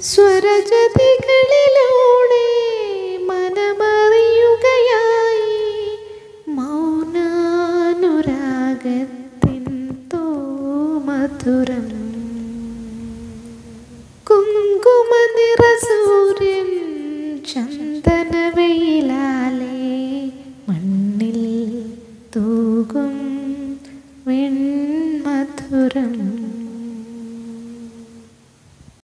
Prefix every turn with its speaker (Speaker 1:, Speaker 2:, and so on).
Speaker 1: സ്വരജതികളിലൂടെ മനമറിയുകയായി മൗനാനുരാഗത്തിൻ തോമധുരം. കുങ്കുമനിറസൂര്യൻ ചന്ദനവെയിലാലേ മണ്ണിൽ തൂകും വെൺമധുരം